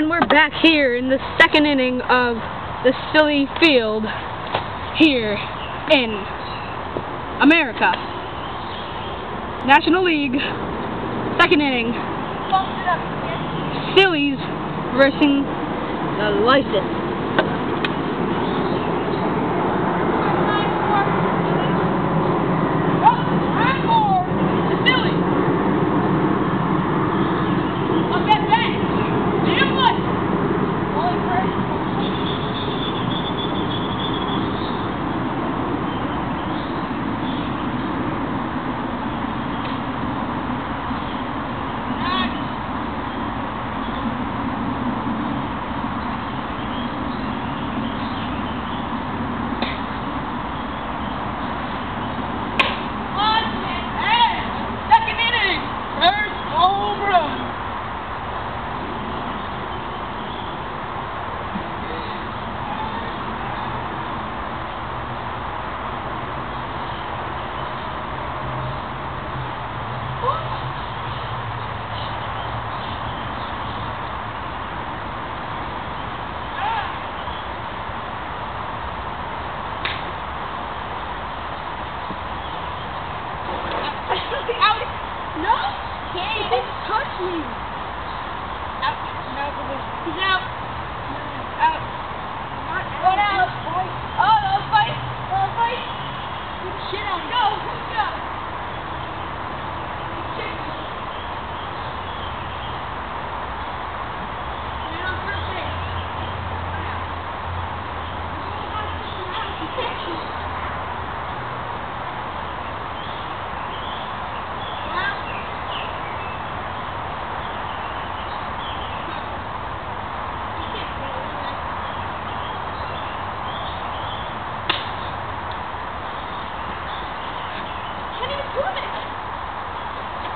And we're back here in the second inning of the silly field here in America. National League, second inning. Sillies versus the Lysis.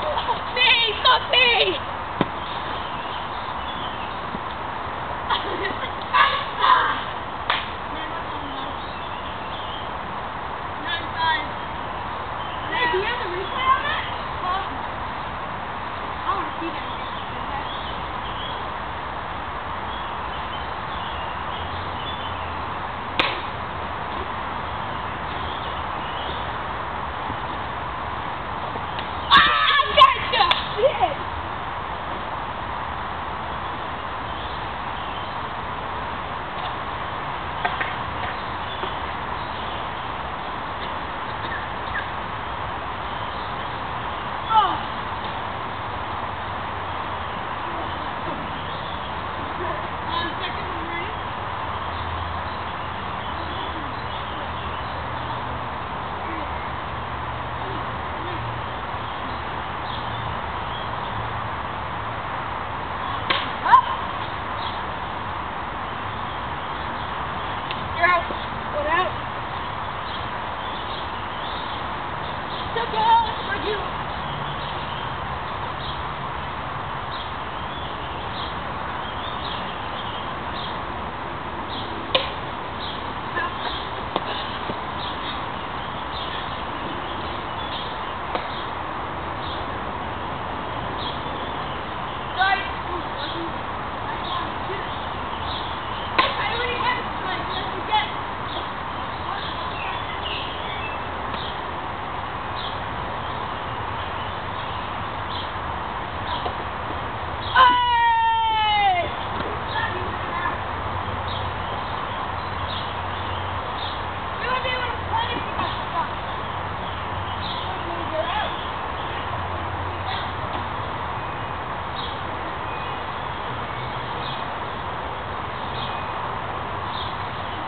Só tem, só tem!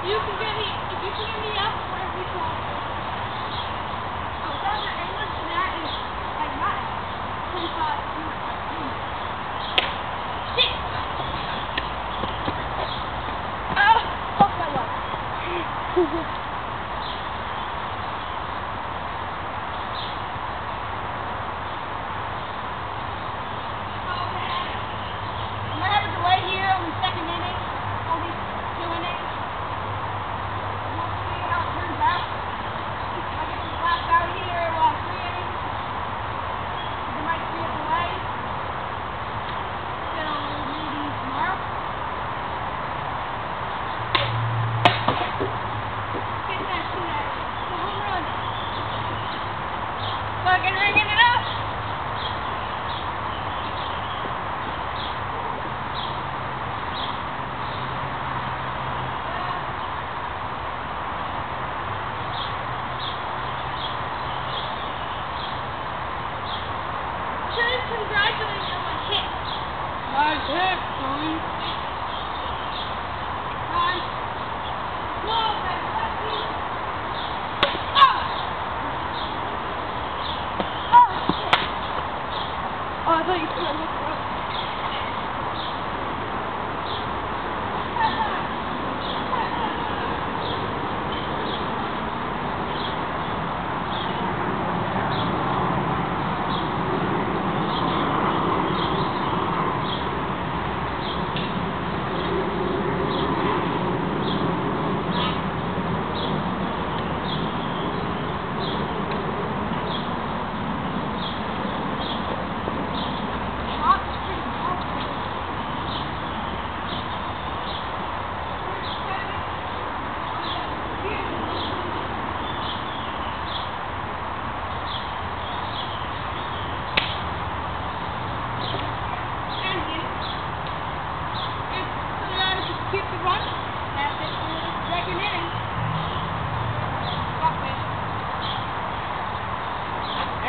You can get me, if you can get me up, whatever you want.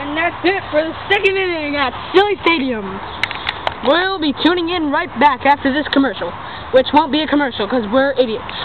And that's it for the second inning at Silly Stadium. We'll be tuning in right back after this commercial, which won't be a commercial because we're idiots.